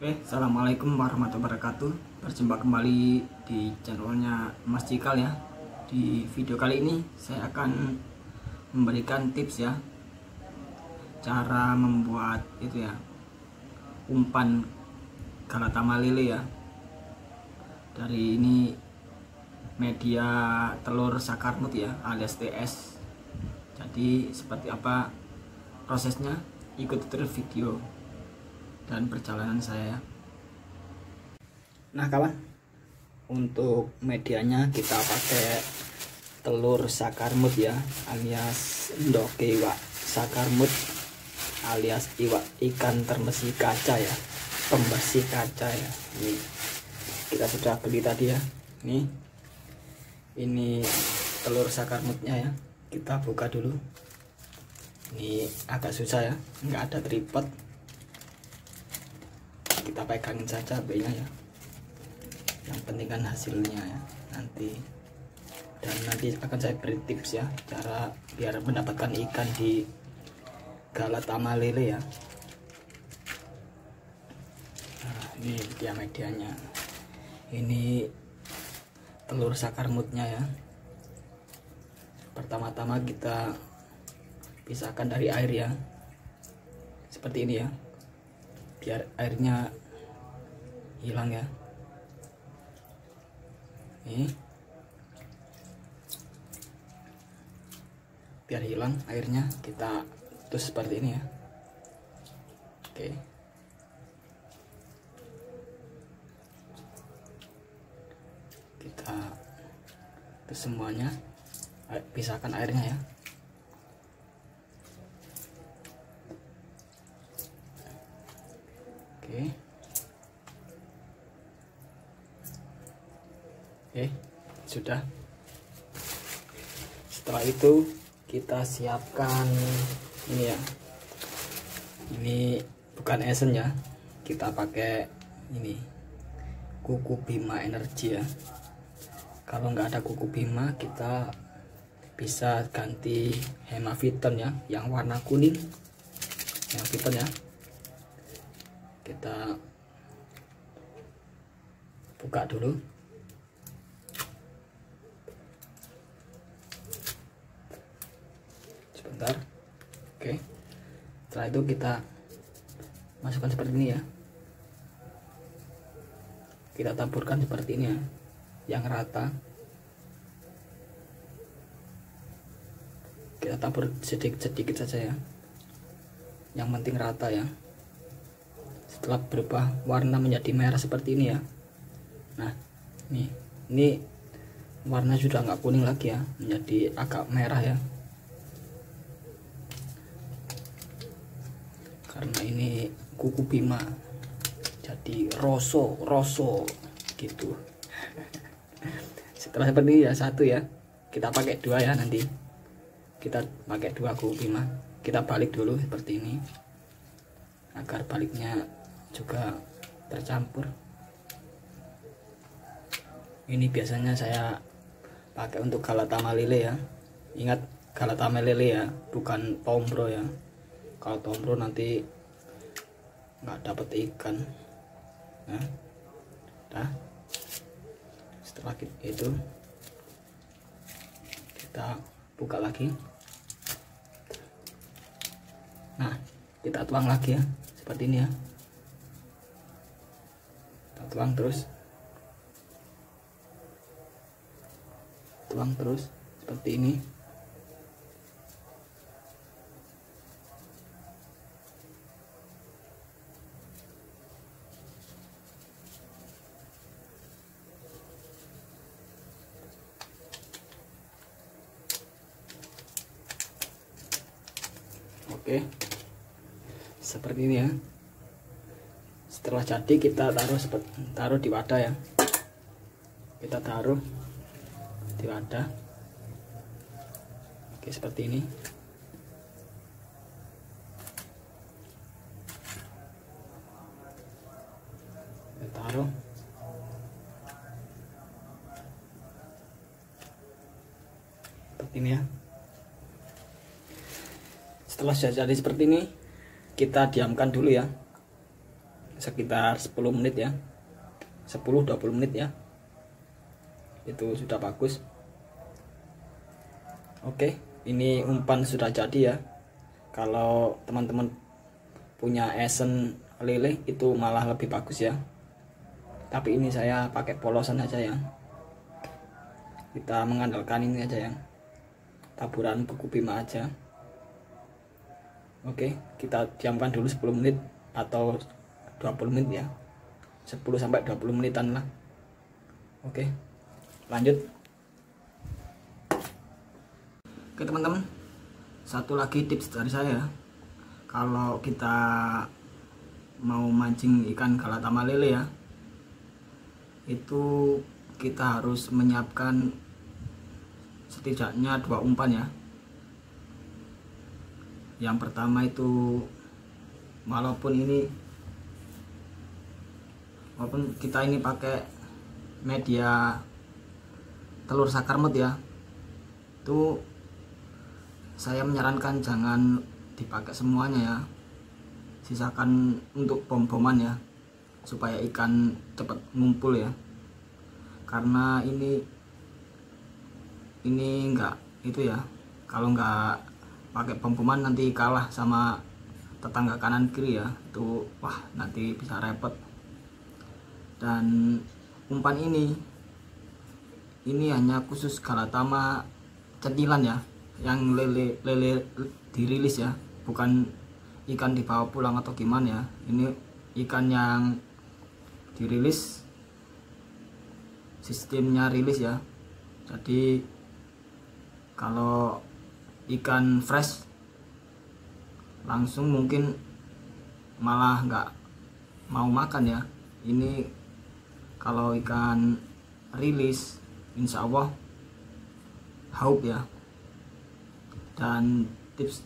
Oke, assalamualaikum warahmatullahi wabarakatuh. Berjumpa kembali di channelnya Mas Cikal ya. Di video kali ini saya akan memberikan tips ya, cara membuat itu ya umpan galatama lele ya. Dari ini media telur sakarmut ya, alias TS. Jadi seperti apa prosesnya? Ikuti terus video dan perjalanan saya ya. Nah kawan, untuk medianya kita pakai telur sakarmut ya, alias ndoke iwak sakarmut, alias iwak ikan termesi kaca ya, pembersih kaca ya. Ini kita sudah beli tadi ya. Ini ini telur sakarmutnya ya. Kita buka dulu. Ini agak susah ya, nggak ada tripod kita pegangin saja B nya ya. Yang penting kan hasilnya ya. Nanti dan nanti akan saya beri tips ya cara biar mendapatkan ikan di galatama lele ya. Nah, ini dia medianya. Ini telur sakarmutnya ya. Pertama-tama kita pisahkan dari air ya. Seperti ini ya biar airnya hilang ya. Ini. Biar hilang airnya kita terus seperti ini ya. Oke. Kita terus semuanya pisahkan airnya ya oke oke sudah. Setelah itu kita siapkan ini ya. Ini bukan esen ya. Kita pakai ini kuku bima energi ya. Kalau nggak ada kuku bima kita bisa ganti hemaviton ya yang warna kuning. Hemaviton ya. Kita buka dulu sebentar. Oke. Setelah itu kita masukkan seperti ini ya. Kita taburkan seperti ini ya yang rata. Kita tabur sedikit-sedikit saja ya. Yang penting rata ya. Setelah berubah warna menjadi merah seperti ini ya. Nah ini ini warna sudah nggak kuning lagi ya menjadi agak merah ya karena ini kuku bima. Jadi rosso rosso gitu. Setelah seperti ini ya satu ya. Kita pakai dua ya nanti. Kita pakai dua kuku bima. Kita balik dulu seperti ini. Agar baliknya juga tercampur. Ini biasanya saya pakai untuk galatama lele ya. Ingat galatama lele ya bukan tombro ya. Kalau tombro nanti nggak dapet ikan. Nah dah. Setelah itu kita buka lagi. Nah kita tuang lagi ya seperti ini ya. Kita tuang terus. Tuang terus seperti ini oke. Seperti ini ya. Setelah jadi kita taruh taruh di wadah ya. Kita taruh di wadah. Oke seperti ini. Taruh. Seperti ini ya setelah jadi seperti ini kita diamkan dulu ya. Sekitar 10 menit ya. 10-20 menit ya. Itu sudah bagus. Oke ini umpan sudah jadi ya. Kalau teman-teman punya esen lele itu malah lebih bagus ya. Tapi ini saya pakai polosan aja ya. Kita mengandalkan ini aja ya. Taburan buku bima aja oke kita diamkan dulu 10 menit atau 20 menit ya. 10 sampai 20 menitan lah. Oke lanjut. Oke teman-teman. Satu lagi tips dari saya. Kalau kita mau mancing ikan galatama lele ya itu kita harus menyiapkan setidaknya dua umpan ya yang pertama itu walaupun ini walaupun kita ini pakai media telur sakarmet ya itu saya menyarankan jangan dipakai semuanya ya. Sisakan untuk bom-boman ya supaya ikan cepat ngumpul ya. Karena ini ini enggak itu ya kalau enggak pakai bom-boman nanti kalah sama tetangga kanan kiri ya. Itu wah nanti bisa repot. Dan umpan ini ini hanya khusus galatama centilan ya yang lele lele dirilis ya bukan ikan dibawa pulang atau gimana ya. Ini ikan yang dirilis sistemnya rilis ya. Jadi kalau ikan fresh. Langsung mungkin malah nggak mau makan ya. Ini kalau ikan rilis insya Allah haup ya. Dan tips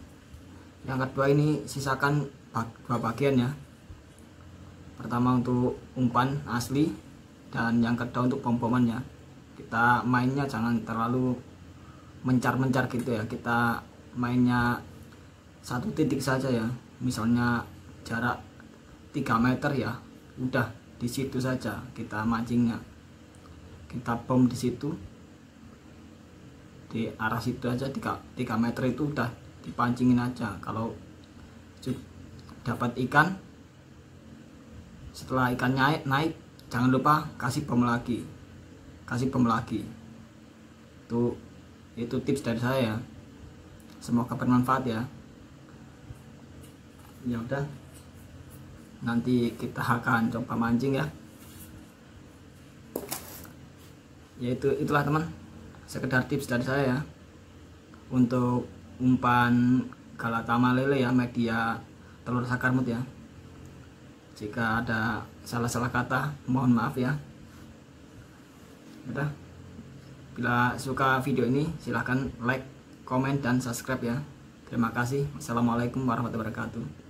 yang kedua ini sisakan dua bagian ya. Pertama untuk umpan asli dan yang kedua untuk pom-pomannya kita mainnya jangan terlalu mencar-mencar gitu ya. Kita mainnya satu titik saja ya. Misalnya jarak 3 meter ya udah di situ saja kita mancingnya. Kita bom di situ. Di arah situ aja 3, 3 meter itu udah dipancingin aja. Kalau dapat ikan setelah ikan naik naik jangan lupa kasih bom lagi. Kasih bom lagi. Itu itu tips dari saya. Semoga bermanfaat ya. Ya udah. Nanti kita akan coba mancing ya. Yaitu itulah teman. Sekedar tips dari saya ya. Untuk umpan galatama lele ya media telur sakarmut ya. Jika ada salah-salah kata mohon maaf ya udah bila suka video ini silahkan like komen dan subscribe ya. Terima kasih. Wassalamualaikum warahmatullahi wabarakatuh